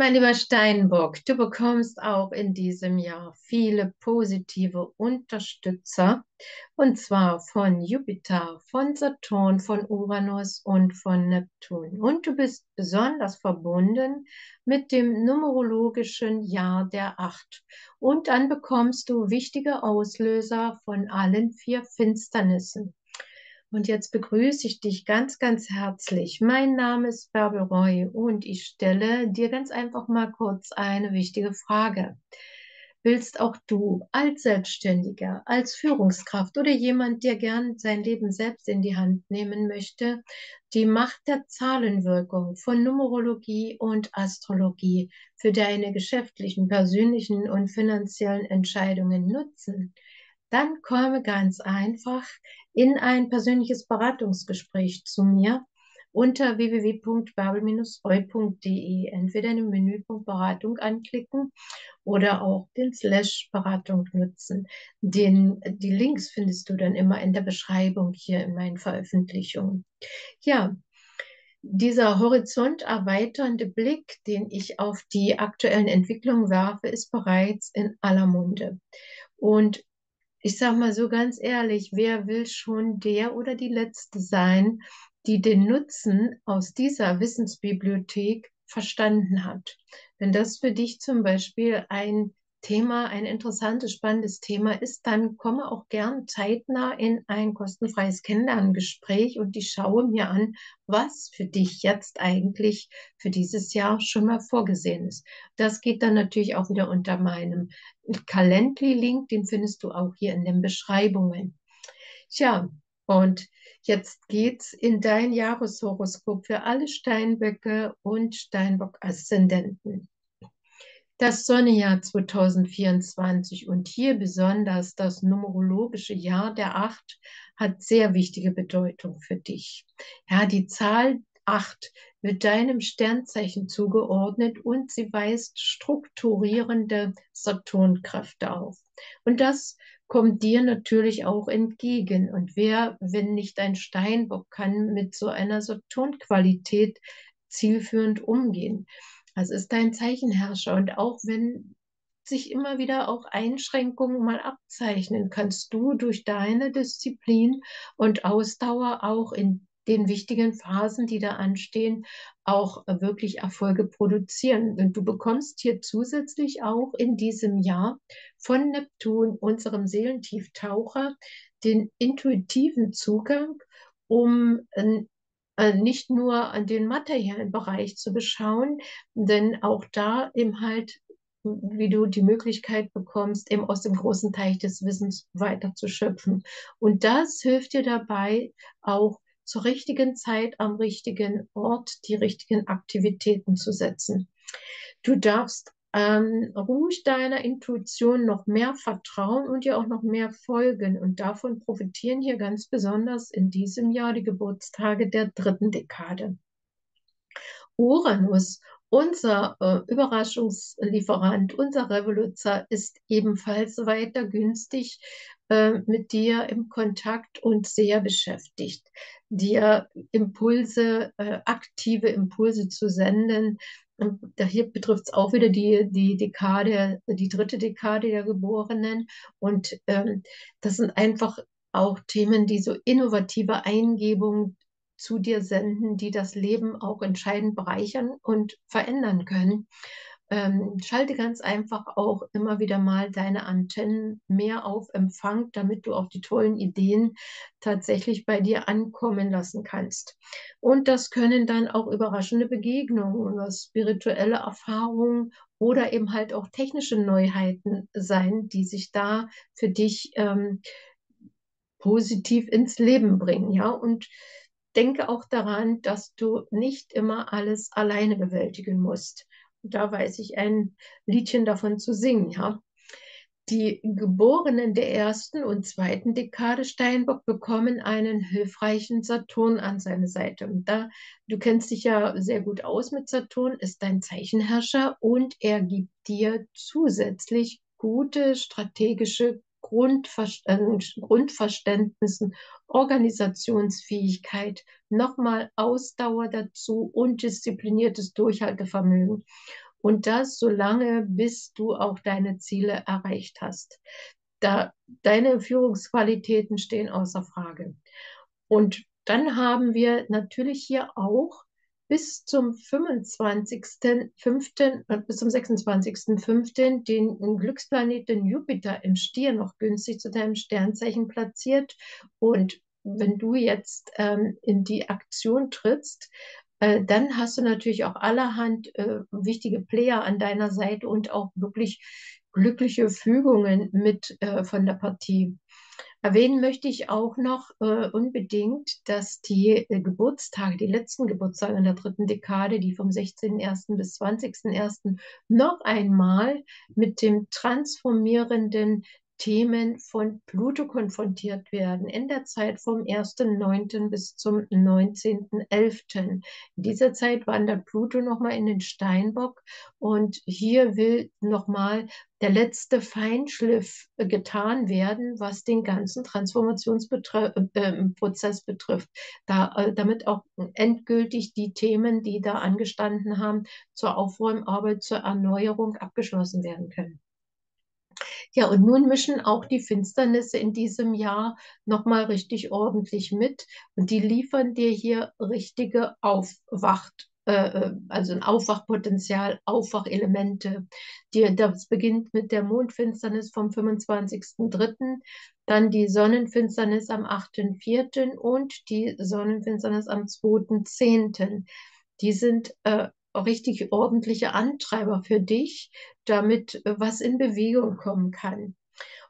Mein lieber Steinbock, du bekommst auch in diesem Jahr viele positive Unterstützer, und zwar von Jupiter, von Saturn, von Uranus und von Neptun. Und du bist besonders verbunden mit dem numerologischen Jahr der Acht. Und dann bekommst du wichtige Auslöser von allen vier Finsternissen. Und jetzt begrüße ich dich ganz, ganz herzlich. Mein Name ist Bärbel Roy und ich stelle dir ganz einfach mal kurz eine wichtige Frage. Willst auch du als Selbstständiger, als Führungskraft oder jemand, der gern sein Leben selbst in die Hand nehmen möchte, die Macht der Zahlenwirkung von Numerologie und Astrologie für deine geschäftlichen, persönlichen und finanziellen Entscheidungen nutzen? Dann komme ganz einfach in ein persönliches Beratungsgespräch zu mir unter www.babel-eu.de. Entweder den Menüpunkt Beratung anklicken oder auch den Slash Beratung nutzen. Den, die Links findest du dann immer in der Beschreibung hier in meinen Veröffentlichungen. Ja, dieser horizont erweiternde Blick, den ich auf die aktuellen Entwicklungen werfe, ist bereits in aller Munde. Und ich sag mal so ganz ehrlich, wer will schon der oder die Letzte sein, die den Nutzen aus dieser Wissensbibliothek verstanden hat? Wenn das für dich zum Beispiel ein Thema, ein interessantes, spannendes Thema ist, dann komme auch gern zeitnah in ein kostenfreies Kennenlerngespräch und ich schaue mir an, was für dich jetzt eigentlich für dieses Jahr schon mal vorgesehen ist. Das geht dann natürlich auch wieder unter meinem Calendly-Link, den findest du auch hier in den Beschreibungen. Tja, und jetzt geht's in dein Jahreshoroskop für alle Steinböcke und Steinbock-Aszendenten das Sonnenjahr 2024 und hier besonders das numerologische Jahr der Acht hat sehr wichtige Bedeutung für dich. Ja, die Zahl Acht wird deinem Sternzeichen zugeordnet und sie weist strukturierende Saturnkräfte auf. Und das kommt dir natürlich auch entgegen. Und wer, wenn nicht ein Steinbock, kann mit so einer Saturnqualität zielführend umgehen? Das ist dein Zeichenherrscher. Und auch wenn sich immer wieder auch Einschränkungen mal abzeichnen, kannst du durch deine Disziplin und Ausdauer auch in den wichtigen Phasen, die da anstehen, auch wirklich Erfolge produzieren. Und du bekommst hier zusätzlich auch in diesem Jahr von Neptun, unserem Seelentieftaucher, den intuitiven Zugang, um nicht nur an den materiellen Bereich zu beschauen, denn auch da eben halt, wie du die Möglichkeit bekommst, eben aus dem großen Teich des Wissens weiter zu schöpfen. Und das hilft dir dabei, auch zur richtigen Zeit am richtigen Ort die richtigen Aktivitäten zu setzen. Du darfst ähm, ruhig deiner Intuition noch mehr vertrauen und ihr auch noch mehr folgen. Und davon profitieren hier ganz besonders in diesem Jahr die Geburtstage der dritten Dekade. Uranus, unser äh, Überraschungslieferant, unser Revoluzer, ist ebenfalls weiter günstig äh, mit dir im Kontakt und sehr beschäftigt, dir Impulse, äh, aktive Impulse zu senden, hier betrifft es auch wieder die, die Dekade, die dritte Dekade der Geborenen. Und ähm, das sind einfach auch Themen, die so innovative Eingebungen zu dir senden, die das Leben auch entscheidend bereichern und verändern können ähm, schalte ganz einfach auch immer wieder mal deine Antennen mehr auf Empfang, damit du auch die tollen Ideen tatsächlich bei dir ankommen lassen kannst. Und das können dann auch überraschende Begegnungen oder spirituelle Erfahrungen oder eben halt auch technische Neuheiten sein, die sich da für dich ähm, positiv ins Leben bringen. Ja, und denke auch daran, dass du nicht immer alles alleine bewältigen musst da weiß ich ein Liedchen davon zu singen, ja. Die Geborenen der ersten und zweiten Dekade Steinbock bekommen einen hilfreichen Saturn an seine Seite. Und da, du kennst dich ja sehr gut aus mit Saturn, ist dein Zeichenherrscher und er gibt dir zusätzlich gute strategische Grundverständnissen, Organisationsfähigkeit, nochmal Ausdauer dazu und diszipliniertes Durchhaltevermögen. Und das so lange, bis du auch deine Ziele erreicht hast. Da, deine Führungsqualitäten stehen außer Frage. Und dann haben wir natürlich hier auch bis zum 25.05., äh, bis zum 26.05. den Glücksplaneten Jupiter im Stier noch günstig zu deinem Sternzeichen platziert. Und wenn du jetzt ähm, in die Aktion trittst, äh, dann hast du natürlich auch allerhand äh, wichtige Player an deiner Seite und auch wirklich glückliche Fügungen mit äh, von der Partie. Erwähnen möchte ich auch noch äh, unbedingt, dass die äh, Geburtstage, die letzten Geburtstage in der dritten Dekade, die vom 16.01. bis 20.01. noch einmal mit dem transformierenden Themen von Pluto konfrontiert werden in der Zeit vom 1.9. bis zum 19.11. In dieser Zeit wandert Pluto nochmal in den Steinbock und hier will nochmal der letzte Feinschliff getan werden, was den ganzen Transformationsprozess äh, betrifft, da, äh, damit auch endgültig die Themen, die da angestanden haben, zur Aufräumarbeit, zur Erneuerung abgeschlossen werden können. Ja, und nun mischen auch die Finsternisse in diesem Jahr nochmal richtig ordentlich mit und die liefern dir hier richtige Aufwacht, äh, äh also ein Aufwachpotenzial, Aufwachelemente. Die, das beginnt mit der Mondfinsternis vom 25.03., dann die Sonnenfinsternis am 8.04. und die Sonnenfinsternis am 2.10. Die sind äh, richtig ordentliche Antreiber für dich, damit äh, was in Bewegung kommen kann.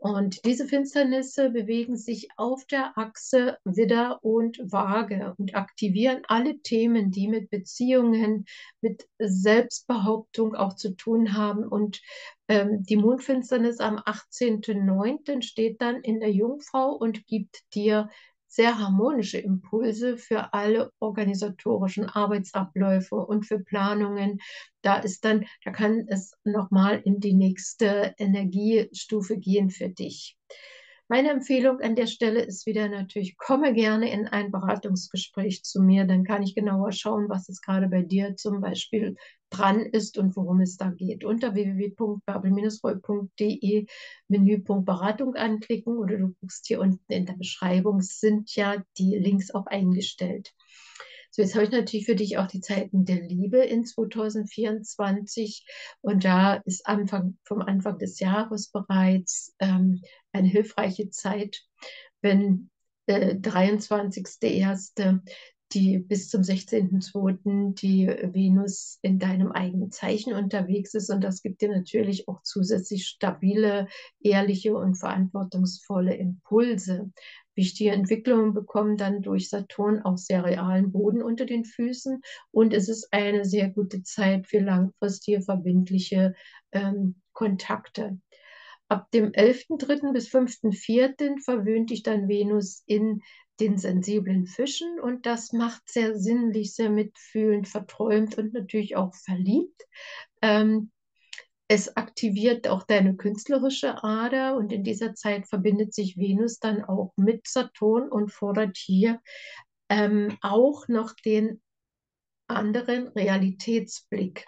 Und diese Finsternisse bewegen sich auf der Achse Widder und Waage und aktivieren alle Themen, die mit Beziehungen, mit Selbstbehauptung auch zu tun haben. Und ähm, die Mondfinsternis am 18.09. steht dann in der Jungfrau und gibt dir sehr harmonische Impulse für alle organisatorischen Arbeitsabläufe und für Planungen. Da ist dann, da kann es nochmal in die nächste Energiestufe gehen für dich. Meine Empfehlung an der Stelle ist wieder natürlich, komme gerne in ein Beratungsgespräch zu mir, dann kann ich genauer schauen, was es gerade bei dir zum Beispiel dran ist und worum es da geht. Unter www.babel-roll.de Menüpunkt Beratung anklicken oder du guckst hier unten in der Beschreibung, sind ja die Links auch eingestellt. So, jetzt habe ich natürlich für dich auch die Zeiten der Liebe in 2024 und da ist Anfang, vom Anfang des Jahres bereits ähm, eine hilfreiche Zeit, wenn äh, 23.01 die bis zum 16.02. die Venus in deinem eigenen Zeichen unterwegs ist. Und das gibt dir natürlich auch zusätzlich stabile, ehrliche und verantwortungsvolle Impulse. Wichtige Entwicklungen bekommen dann durch Saturn auch sehr realen Boden unter den Füßen. Und es ist eine sehr gute Zeit für langfristige, verbindliche ähm, Kontakte. Ab dem 11.3. bis 5.4. verwöhnt dich dann Venus in den sensiblen Fischen und das macht sehr sinnlich, sehr mitfühlend, verträumt und natürlich auch verliebt. Ähm, es aktiviert auch deine künstlerische Ader und in dieser Zeit verbindet sich Venus dann auch mit Saturn und fordert hier ähm, auch noch den anderen Realitätsblick.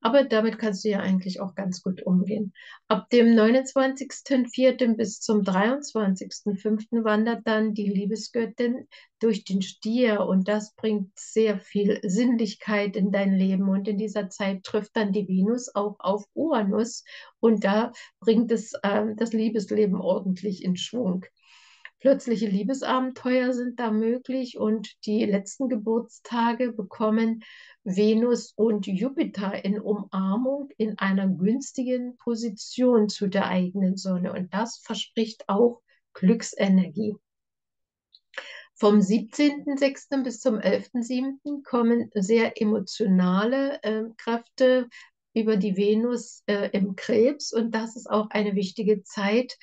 Aber damit kannst du ja eigentlich auch ganz gut umgehen. Ab dem 29.04. bis zum 23.05. wandert dann die Liebesgöttin durch den Stier und das bringt sehr viel Sinnlichkeit in dein Leben. Und in dieser Zeit trifft dann die Venus auch auf Uranus und da bringt es äh, das Liebesleben ordentlich in Schwung. Plötzliche Liebesabenteuer sind da möglich und die letzten Geburtstage bekommen Venus und Jupiter in Umarmung in einer günstigen Position zu der eigenen Sonne. Und das verspricht auch Glücksenergie. Vom 17.06. bis zum 11.07. kommen sehr emotionale äh, Kräfte über die Venus äh, im Krebs. Und das ist auch eine wichtige Zeit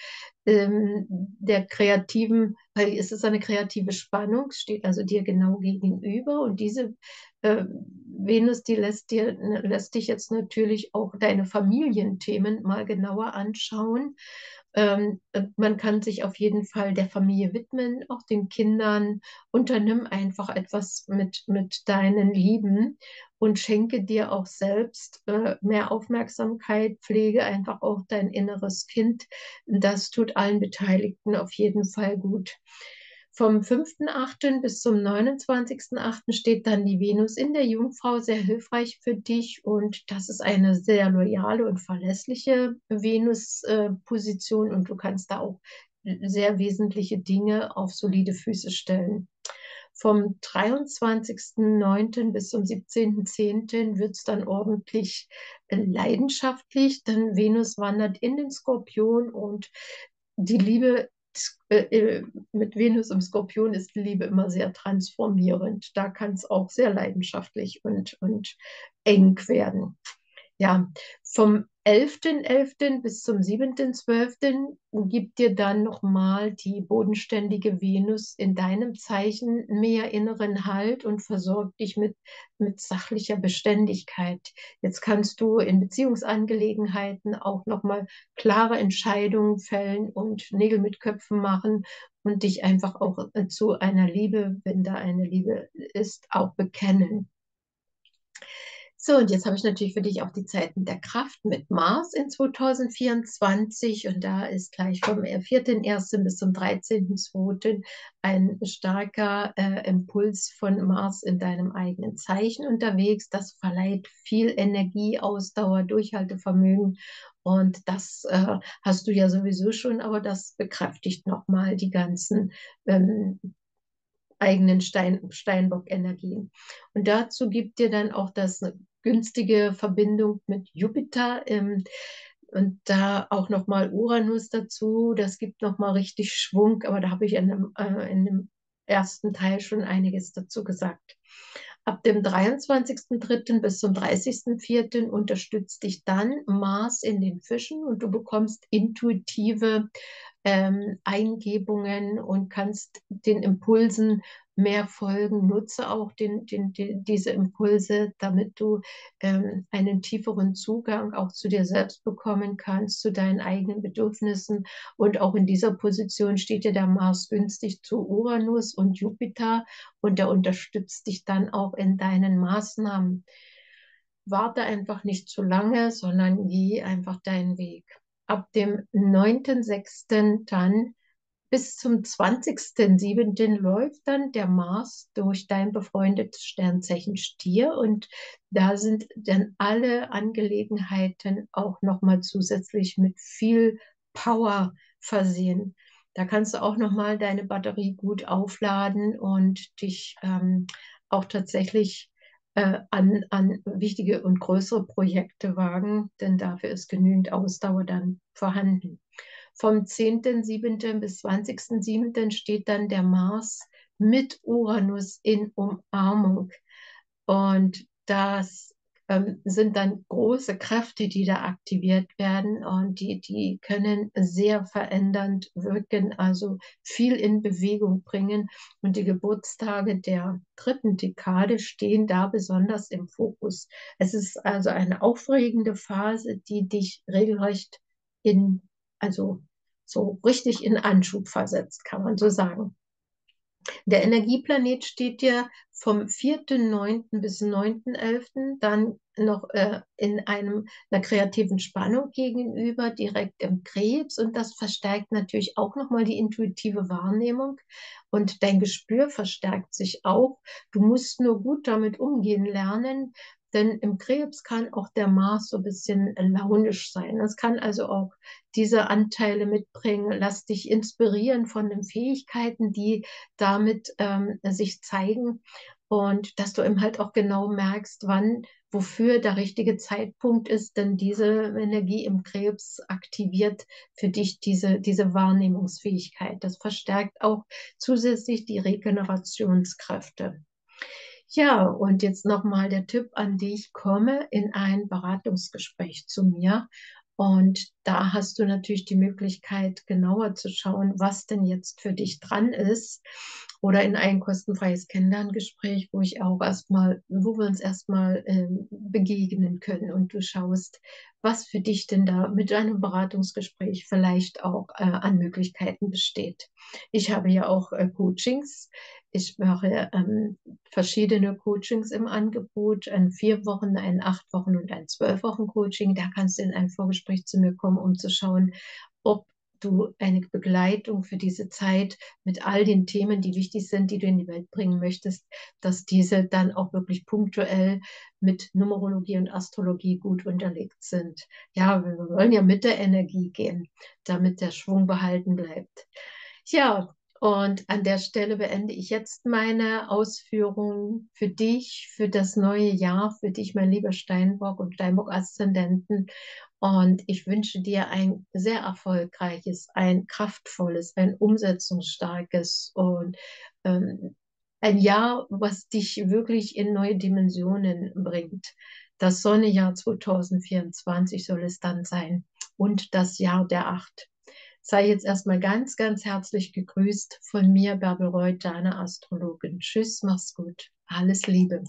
ähm, der kreativen, weil es ist eine kreative Spannung, steht also dir genau gegenüber. Und diese äh, Venus, die lässt, dir, lässt dich jetzt natürlich auch deine Familienthemen mal genauer anschauen Ähm, äh, man kann sich auf jeden Fall der Familie widmen, auch den Kindern. Unternimm einfach etwas mit, mit deinen Lieben und schenke dir auch selbst äh, mehr Aufmerksamkeit, pflege einfach auch dein inneres Kind. Das tut allen Beteiligten auf jeden Fall gut. Vom 5.8. bis zum 29.8. steht dann die Venus in der Jungfrau sehr hilfreich für dich und das ist eine sehr loyale und verlässliche Venus-Position und du kannst da auch sehr wesentliche Dinge auf solide Füße stellen. Vom 23.09. bis zum 17.10. wird es dann ordentlich leidenschaftlich, denn Venus wandert in den Skorpion und die Liebe äh, äh, mit Venus im Skorpion ist Liebe immer sehr transformierend. Da kann es auch sehr leidenschaftlich und, und eng werden. Ja, vom 11.11. bis zum 7.12. gibt dir dann nochmal die bodenständige Venus in deinem Zeichen mehr inneren Halt und versorgt dich mit, mit sachlicher Beständigkeit. Jetzt kannst du in Beziehungsangelegenheiten auch nochmal klare Entscheidungen fällen und Nägel mit Köpfen machen und dich einfach auch zu einer Liebe, wenn da eine Liebe ist, auch bekennen. So, und jetzt habe ich natürlich für dich auch die Zeiten der Kraft mit Mars in 2024 und da ist gleich vom 4.1. bis zum 13.2. ein starker äh, Impuls von Mars in deinem eigenen Zeichen unterwegs. Das verleiht viel Energie, Ausdauer, Durchhaltevermögen und das äh, hast du ja sowieso schon, aber das bekräftigt nochmal die ganzen ähm, eigenen Stein, Steinbock-Energien. Und dazu gibt dir dann auch das günstige Verbindung mit Jupiter. Ähm, und da auch nochmal Uranus dazu. Das gibt nochmal richtig Schwung, aber da habe ich in dem, äh, in dem ersten Teil schon einiges dazu gesagt. Ab dem 23.03. bis zum 30.04. unterstützt dich dann Mars in den Fischen und du bekommst intuitive ähm, Eingebungen und kannst den Impulsen mehr folgen. Nutze auch den, den, den diese Impulse, damit du ähm, einen tieferen Zugang auch zu dir selbst bekommen kannst, zu deinen eigenen Bedürfnissen. Und auch in dieser Position steht dir der Mars günstig zu Uranus und Jupiter und der unterstützt dich dann auch in deinen Maßnahmen. Warte einfach nicht zu lange, sondern geh einfach deinen Weg. Ab dem 9.6. dann bis zum 20.07. läuft dann der Mars durch dein befreundetes Sternzeichen Stier und da sind dann alle Angelegenheiten auch nochmal zusätzlich mit viel Power versehen. Da kannst du auch nochmal deine Batterie gut aufladen und dich ähm, auch tatsächlich äh, an, an wichtige und größere Projekte wagen, denn dafür ist genügend Ausdauer dann vorhanden. Vom 10.7. bis 20.7. steht dann der Mars mit Uranus in Umarmung. Und das ähm, sind dann große Kräfte, die da aktiviert werden und die, die können sehr verändernd wirken, also viel in Bewegung bringen. Und die Geburtstage der dritten Dekade stehen da besonders im Fokus. Es ist also eine aufregende Phase, die dich regelrecht in, also so richtig in Anschub versetzt, kann man so sagen. Der Energieplanet steht dir vom 4.9. bis 9.11. dann noch äh, in einem, einer kreativen Spannung gegenüber, direkt im Krebs. Und das verstärkt natürlich auch nochmal die intuitive Wahrnehmung. Und dein Gespür verstärkt sich auch. Du musst nur gut damit umgehen lernen, denn im Krebs kann auch der Mars so ein bisschen launisch sein. Es kann also auch diese Anteile mitbringen. Lass dich inspirieren von den Fähigkeiten, die damit ähm, sich zeigen. Und dass du eben halt auch genau merkst, wann, wofür der richtige Zeitpunkt ist, denn diese Energie im Krebs aktiviert für dich diese, diese Wahrnehmungsfähigkeit. Das verstärkt auch zusätzlich die Regenerationskräfte. Ja, und jetzt nochmal der Tipp an dich, komme in ein Beratungsgespräch zu mir. Und da hast du natürlich die Möglichkeit, genauer zu schauen, was denn jetzt für dich dran ist. Oder in ein kostenfreies Kennenlerngespräch, wo ich auch erstmal, wo wir uns erstmal äh, begegnen können und du schaust, was für dich denn da mit deinem Beratungsgespräch vielleicht auch äh, an Möglichkeiten besteht. Ich habe ja auch äh, Coachings. Ich mache ähm, verschiedene Coachings im Angebot, ein vier Wochen, ein acht Wochen und ein zwölf Wochen Coaching. Da kannst du in ein Vorgespräch zu mir kommen, um zu schauen, ob du eine Begleitung für diese Zeit mit all den Themen, die wichtig sind, die du in die Welt bringen möchtest, dass diese dann auch wirklich punktuell mit Numerologie und Astrologie gut unterlegt sind. Ja, wir wollen ja mit der Energie gehen, damit der Schwung behalten bleibt. Ja, und an der Stelle beende ich jetzt meine Ausführungen für dich, für das neue Jahr, für dich, mein lieber Steinbock und Steinbock-Aszendenten. Und ich wünsche dir ein sehr erfolgreiches, ein kraftvolles, ein umsetzungsstarkes und ähm, ein Jahr, was dich wirklich in neue Dimensionen bringt. Das Sonnejahr 2024 soll es dann sein und das Jahr der Acht sei jetzt erstmal ganz, ganz herzlich gegrüßt von mir, Bärbel Reuth, deine Astrologin. Tschüss, mach's gut. Alles Liebe.